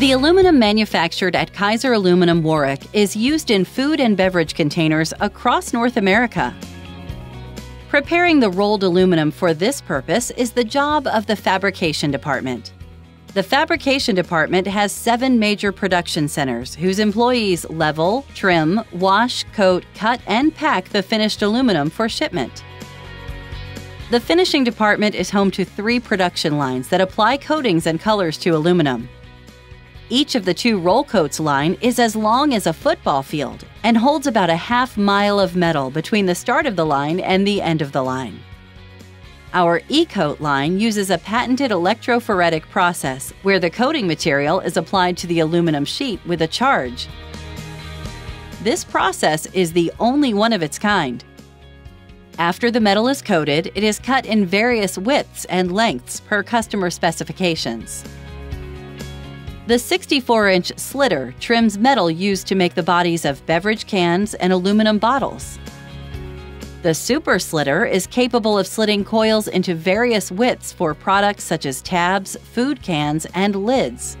The aluminum manufactured at Kaiser Aluminum Warrick is used in food and beverage containers across North America. Preparing the rolled aluminum for this purpose is the job of the fabrication department. The fabrication department has seven major production centers whose employees level, trim, wash, coat, cut, and pack the finished aluminum for shipment. The finishing department is home to three production lines that apply coatings and colors to aluminum. Each of the two roll coats line is as long as a football field and holds about a half mile of metal between the start of the line and the end of the line. Our E-Coat line uses a patented electrophoretic process where the coating material is applied to the aluminum sheet with a charge. This process is the only one of its kind. After the metal is coated, it is cut in various widths and lengths per customer specifications. The 64 inch slitter trims metal used to make the bodies of beverage cans and aluminum bottles. The super slitter is capable of slitting coils into various widths for products such as tabs, food cans, and lids.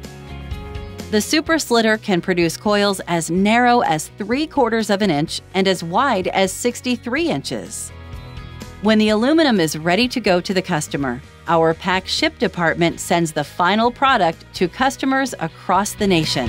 The super slitter can produce coils as narrow as 3 quarters of an inch and as wide as 63 inches. When the aluminum is ready to go to the customer, our pack ship department sends the final product to customers across the nation.